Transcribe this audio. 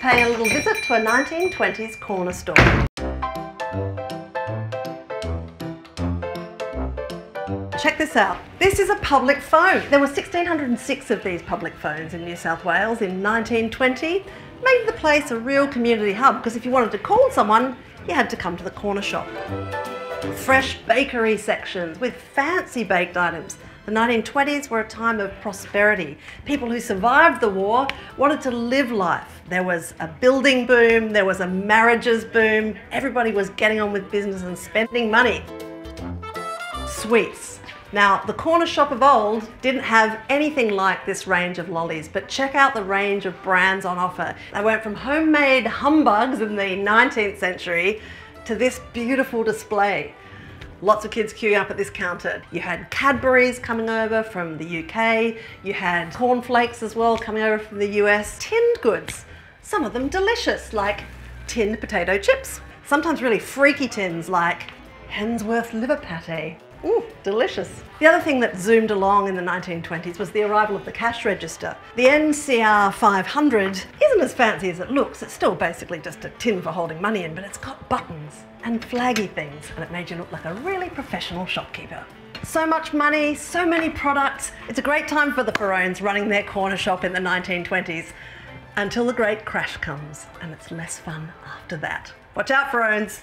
paying a little visit to a 1920s corner store. Check this out. This is a public phone. There were 1,606 of these public phones in New South Wales in 1920. Made the place a real community hub because if you wanted to call someone, you had to come to the corner shop. Fresh bakery sections with fancy baked items. The 1920s were a time of prosperity. People who survived the war wanted to live life. There was a building boom, there was a marriages boom. Everybody was getting on with business and spending money. Sweets. Now, the corner shop of old didn't have anything like this range of lollies, but check out the range of brands on offer. They went from homemade humbugs in the 19th century to this beautiful display. Lots of kids queuing up at this counter. You had Cadbury's coming over from the UK. You had cornflakes as well coming over from the US. Tinned goods, some of them delicious, like tinned potato chips. Sometimes really freaky tins like Hensworth liver pate. Ooh, delicious. The other thing that zoomed along in the 1920s was the arrival of the cash register. The NCR 500 isn't as fancy as it looks. It's still basically just a tin for holding money in, but it's got buttons and flaggy things, and it made you look like a really professional shopkeeper. So much money, so many products. It's a great time for the Ferrones running their corner shop in the 1920s until the great crash comes, and it's less fun after that. Watch out, Ferrones.